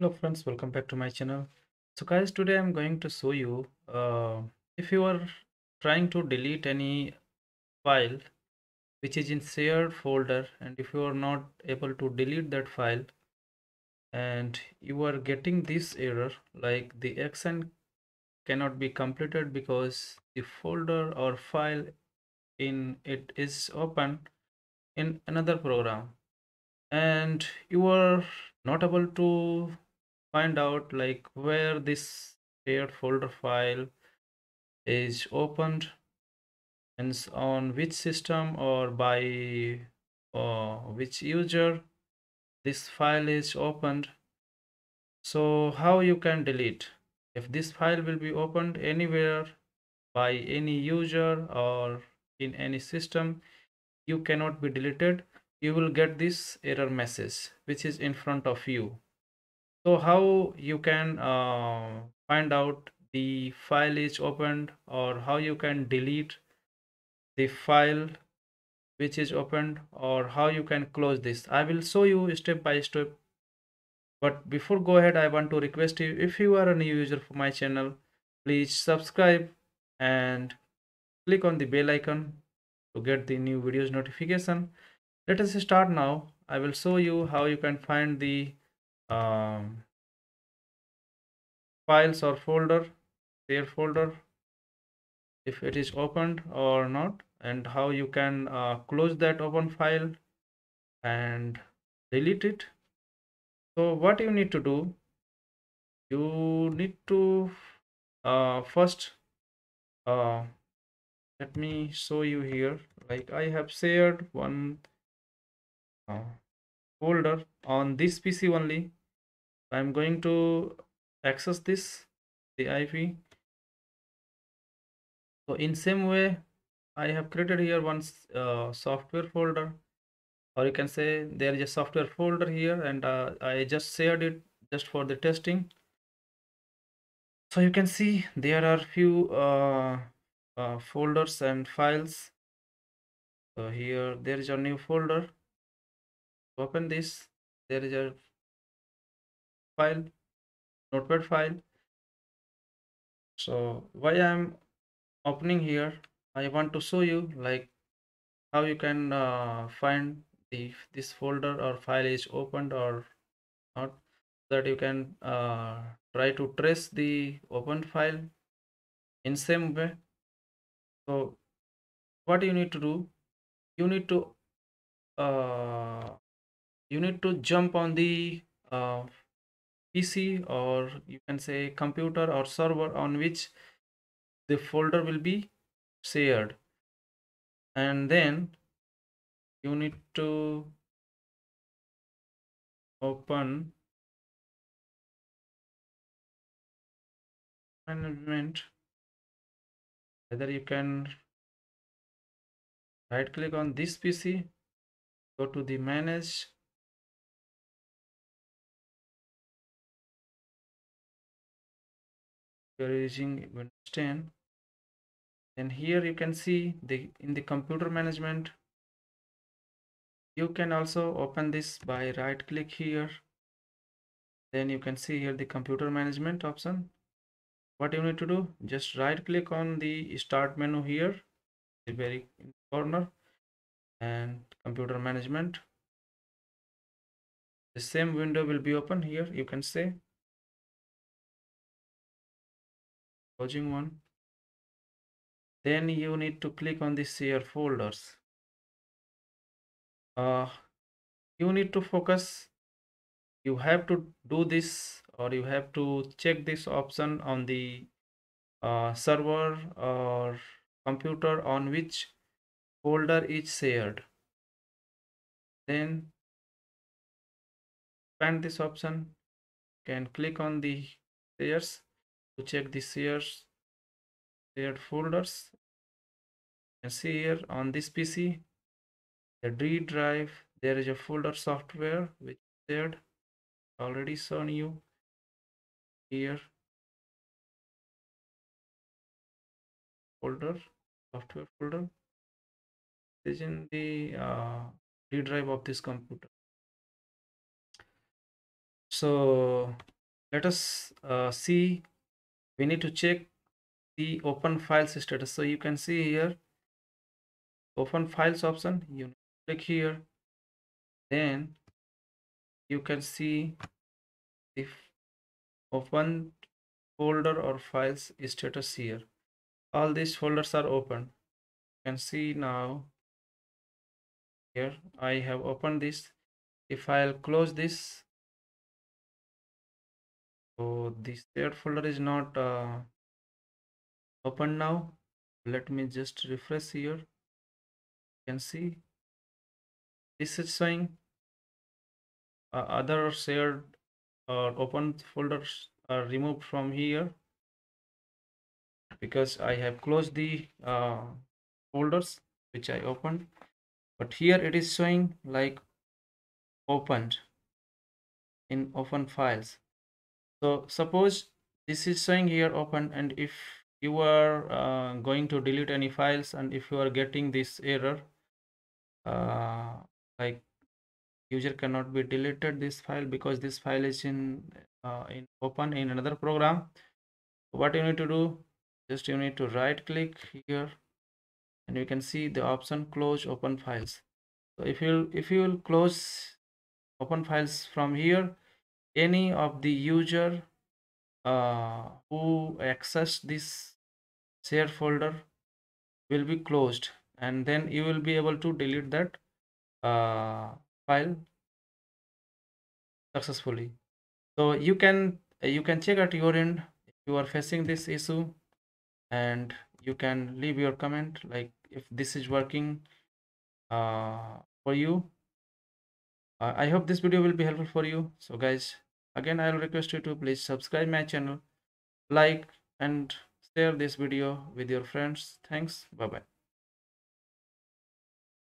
Hello friends, welcome back to my channel. So guys, today I'm going to show you uh, if you are trying to delete any file which is in shared folder and if you are not able to delete that file and you are getting this error like the action cannot be completed because the folder or file in it is open in another program and you are not able to find out like where this shared folder file is opened and on which system or by uh, which user this file is opened. So how you can delete? If this file will be opened anywhere by any user or in any system you cannot be deleted. You will get this error message which is in front of you so how you can uh, find out the file is opened or how you can delete the file which is opened or how you can close this? I will show you step by step. But before go ahead i want to request you if you are a new user for my channel please subscribe and click on the bell icon to get the new videos notification. Let us start now. I will show you how you can find the um, files or folder their folder if it is opened or not and how you can uh, close that open file and delete it. So what you need to do you need to uh, first uh, let me show you here. Like i have shared one uh, folder on this pc only i'm going to access this the ip so in same way i have created here one uh, software folder or you can say there is a software folder here and uh, i just shared it just for the testing. So you can see there are few uh, uh, folders and files. So here there is a new folder. Open this. There is a file notepad file. So why i'm opening here i want to show you like how you can uh, find if this folder or file is opened or not that you can uh, try to trace the open file in same way. So what you need to do you need to uh, you need to jump on the uh, PC or you can say computer or server on which the folder will be shared. And then you need to open management. Whether you can right click on this PC go to the manage you're using Windows 10 and here you can see the in the computer management you can also open this by right click here. Then you can see here the computer management option. What you need to do just right click on the start menu here the very corner and computer management. The same window will be open here you can say closing one. Then you need to click on the share folders. Uh you need to focus. You have to do this or you have to check this option on the uh, server or computer on which folder is shared. Then expand this option. Can click on the shares to check the shares shared folders and see here on this pc the d drive there is a folder software which is shared already shown you here. Folder software folder is in the uh, d drive of this computer. So let us uh, see we need to check the open files status. So you can see here open files option you click here. Then you can see if open folder or files status here. All these folders are open. You can see now here i have opened this. If i'll close this so this shared folder is not uh, open now. Let me just refresh here. You can see this is showing uh, other shared or open folders are removed from here because I have closed the uh, folders which I opened. But here it is showing like opened in open files so suppose this is showing here open and if you are uh, going to delete any files and if you are getting this error uh, like user cannot be deleted this file because this file is in uh, in open in another program. What you need to do just you need to right click here and you can see the option close open files. So if you if you will close open files from here any of the user uh, who access this share folder will be closed. And then you will be able to delete that uh, file successfully. So you can you can check at your end if you are facing this issue and you can leave your comment like if this is working uh, for you uh, i hope this video will be helpful for you. So guys again i will request you to please subscribe my channel like and share this video with your friends. Thanks. Bye bye